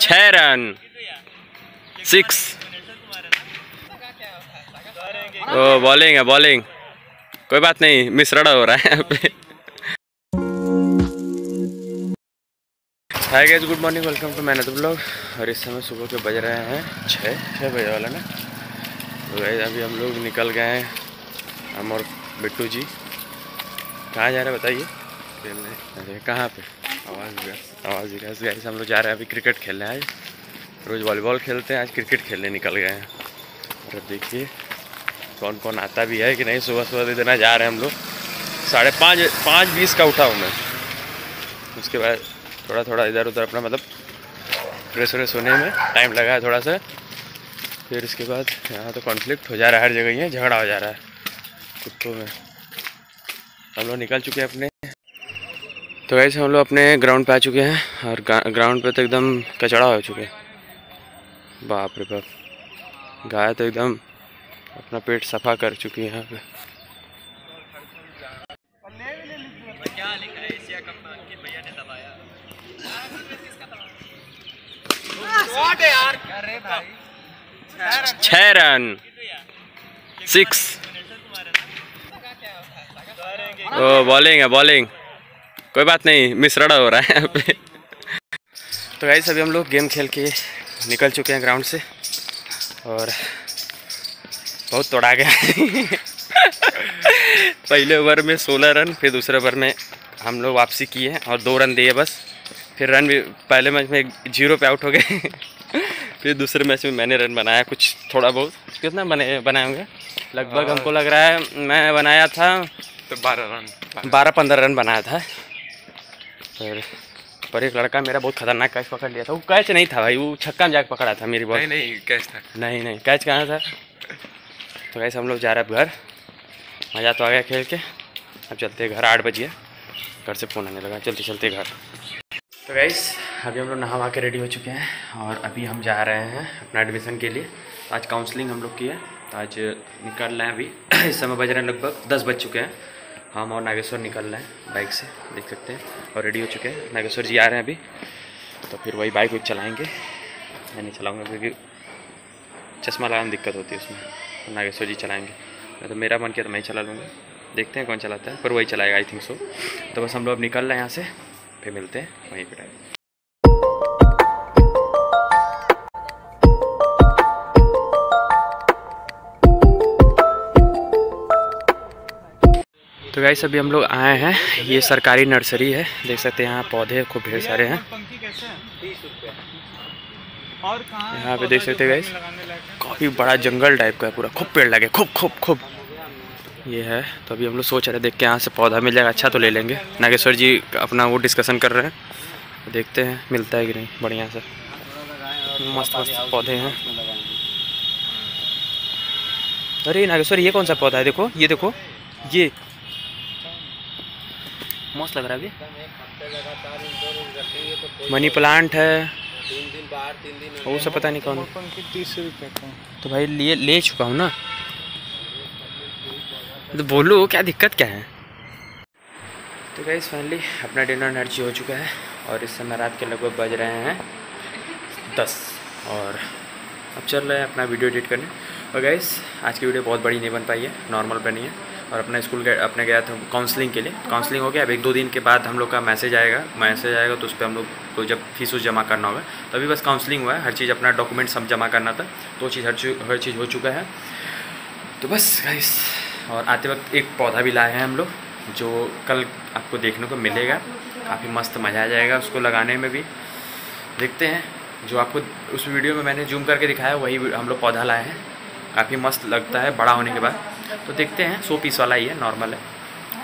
छह run. Six ओ bowling है bowling कोई बात नहीं मिसरड़ा हो रहा है यहाँ पे। Hi guys good morning welcome to man blog और इस समय सुबह के बज रहे हैं छः छः बजे वाला ना। तो गाइस अभी हम लोग निकल गए हैं, हम और बिट्टू जी। कहाँ जा रहे हैं बताइए? कहाँ पे? आवाज़ आवाज़ विकास हम लोग जा रहे हैं अभी क्रिकेट खेलने आज। रोज़ वॉलीबॉल खेलते हैं, आज क्रिकेट खेलने निकल गए हैं। और अब देखिए कौन कौन आता भी है कि नहीं सुबह सुबह इतना जा रहे हैं हम लोग। साढ़े पाँच पाँच बीस का उठा हूँ मैं। उसके बाद थोड़ा थोड़ा इधर उधर अपना मतलब फ्रेश व्रेश होने में टाइम लगा है थोड़ा सा। फिर इसके बाद यहाँ तो कॉन्फ्लिक्ट हो जा रहा है, हर जगह ही झगड़ा हो जा रहा है। कुत्तों में हम लोग निकल चुके हैं अपने तो वैसे हम लोग अपने ग्राउंड पे आ चुके हैं और ग्राउंड पे तो एकदम कचड़ा हो चुके हैं। बाप रे बाप। गाय तो एकदम अपना पेट सफ़ा कर चुकी है यहाँ पे। छह रन। सिक्स ओ बॉलिंग है बॉलिंग कोई बात नहीं मिसरड़ा हो रहा है यहाँ पे। तो भाई सभी हम लोग गेम खेल के निकल चुके हैं ग्राउंड से और बहुत तोड़ा गया पहले ओवर में सोलह रन फिर दूसरे ओवर में हम लोग वापसी किए हैं और दो रन दिए बस। फिर रन भी पहले मैच में ज़ीरो पे आउट हो गए। फिर दूसरे मैच में मैंने रन बनाया कुछ थोड़ा बहुत। कितना बने बनाए होंगे? लगभग हमको लग रहा है मैं बनाया था तो बारह रन। बारह पंद्रह रन बनाया था। और पर एक लड़का मेरा बहुत खतरनाक कैच पकड़ लिया था। वो कैच नहीं था भाई वो छक्का में जाके पकड़ा था मेरी बॉल नहीं नहीं कैच था। नहीं नहीं कैच कहाँ था? तो कैसे हम लोग जा रहे हैं अब घर। मज़ा तो आ गया खेल के। अब चलते घर आठ बजे घर से फ़ोन आने लगा। चलते चलते घर। तो गैस अभी हम लोग नहा वहा के रेडी हो चुके हैं और अभी हम जा रहे हैं अपना एडमिशन के लिए। तो आज काउंसलिंग हम लोग की है। तो आज निकल रहे हैं अभी। इस समय बज रहे हैं लगभग दस बज चुके हैं। हम और नागेश्वर निकल रहे हैं बाइक से, देख सकते हैं। और रेडी हो चुके हैं। नागेश्वर जी आ रहे हैं अभी। तो फिर वही बाइक वाइक चलाएँगे। मैं नहीं चलाऊँगा क्योंकि चश्मा लगाने में दिक्कत होती है उसमें। तो नागेश्वर जी चलाएँगे। तो मेरा मन किया तो मैं ही चला लूँगा। देखते हैं कौन चलाता है, पर वही चलाएगा आई थिंक सो तो बस हम लोग अब निकल रहे हैं यहाँ से, फिर मिलते हैं। वहीं पर तो गाइस अभी हम लोग आए हैं। ये सरकारी नर्सरी है। देख सकते हैं, यहाँ पौधे खूब ढेर सारे हैं। यहाँ पे देख सकते हैं गाइस काफ़ी बड़ा जंगल टाइप का है पूरा। खूब पेड़ लगे, खूब खूब खूब। ये है तो अभी हम लोग सोच रहे देख के यहाँ से पौधा मिल जाएगा। अच्छा तो ले लेंगे। नागेश्वर जी अपना वो डिस्कशन कर रहे हैं। देखते हैं, मिलता है कि नहीं, बढ़िया से। मस्त मस्त पौधे हैं। अरे नागेश्वर, ये कौन सा पौधा है? देखो, ये देखो, ये। मस्त लग रहा है अभी। मनी प्लांट है। वो सब पता नहीं कौन। तीस रुपये का? तो भाई लिए ले चुका हूँ ना। तो बोलो क्या दिक्कत क्या है? तो गाइस फाइनली अपना डिनर एनर्जी हो चुका है और इस समय रात के लगभग बज रहे हैं दस। और अब चल रहे हैं अपना वीडियो एडिट करने। और गैस आज की वीडियो बहुत बड़ी नहीं बन पाई है नॉर्मल बनी है। और अपना स्कूल गए अपने गया था काउंसलिंग के लिए। काउंसलिंग हो गया, अब एक दो दिन के बाद हम लोग का मैसेज आएगा। मैसेज आएगा तो उस पर हम लोग को जब फ़ीस उस जमा करना होगा। तो अभी बस काउंसलिंग हुआ है। हर चीज़, अपना डॉक्यूमेंट सब जमा करना था। तो चीज़, हर चीज़ हर चीज़ हो चुका है। तो बस गाइस और आते वक्त एक पौधा भी लाए हैं हम लोग, जो कल आपको देखने को मिलेगा। काफ़ी मस्त मज़ा आ जाएगा उसको लगाने में भी। देखते हैं, जो आपको उस वीडियो में मैंने जूम करके दिखाया, वही हम लोग पौधा लाए हैं। काफ़ी मस्त लगता है, बड़ा होने के बाद। तो देखते हैं सौ पीस वाला ही है नॉर्मल है।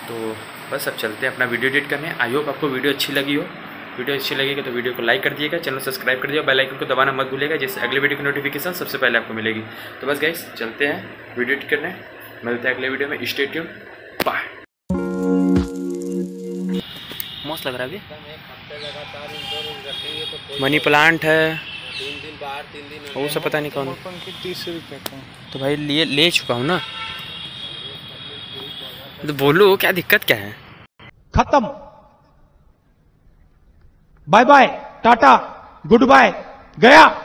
तो बस अब चलते हैं अपना वीडियो एडिट करने। आई होप आपको वीडियो अच्छी लगी हो। वीडियो अच्छी लगेगी तो वीडियो को लाइक कर दिएगा चैनल सब्सक्राइब कर दिएगा बेल आइकन को दबाना मत भूलेगा जिससे अगले वीडियो की नोटिफिकेशन सबसे पहले आपको मिलेगी। तो बस गाइस चलते हैं वीडियो एडिट करने। मिलते हैं अगले वीडियो में। स्टे ट्यून बाय मस्त लग रहा है अभी। मनी प्लांट है। वो सब पता नहीं कौन तो भाई लिए ले चुका हूँ ना। तो बोलो क्या दिक्कत क्या है? खत्म। Bye bye Tata goodbye गया।